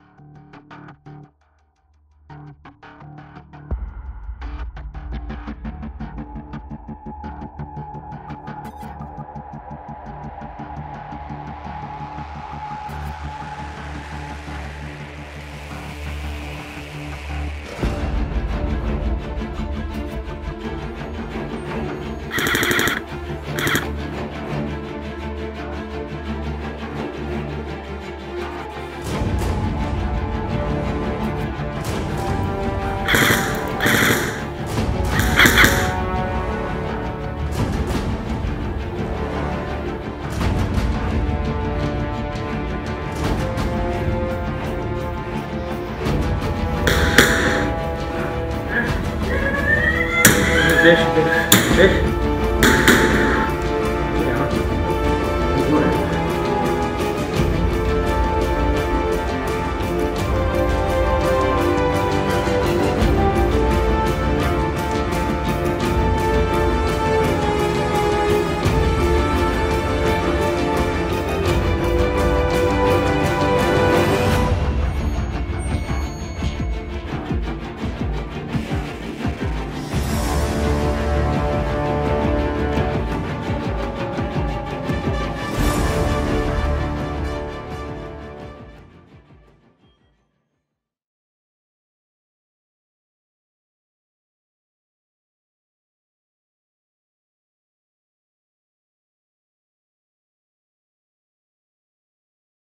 Bye. 5, 5, 5.